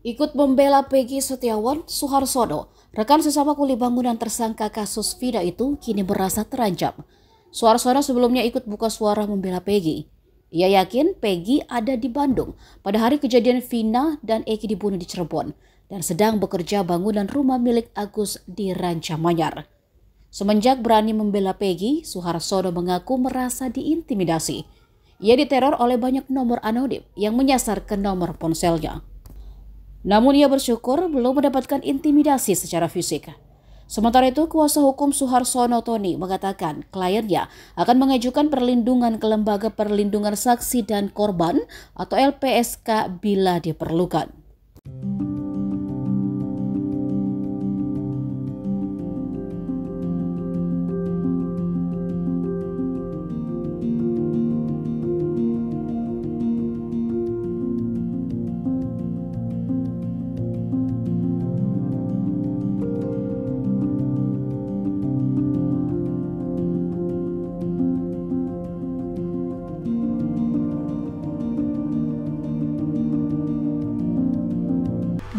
Ikut membela Peggy Setiawan, Suharsono, rekan sesama kuli bangunan tersangka kasus Vida itu kini merasa terancam. Suharsono sebelumnya ikut buka suara membela Peggy. Ia yakin Peggy ada di Bandung pada hari kejadian Vina dan Eki dibunuh di Cirebon dan sedang bekerja bangunan rumah milik Agus di Rancamanyar. Semenjak berani membela Peggy, Suharsono mengaku merasa diintimidasi. Ia diteror oleh banyak nomor anonim yang menyasar ke nomor ponselnya. Namun ia bersyukur belum mendapatkan intimidasi secara fisik. Sementara itu, kuasa hukum Suharsono Tony mengatakan kliennya akan mengajukan perlindungan ke Lembaga Perlindungan Saksi dan Korban atau LPSK bila diperlukan.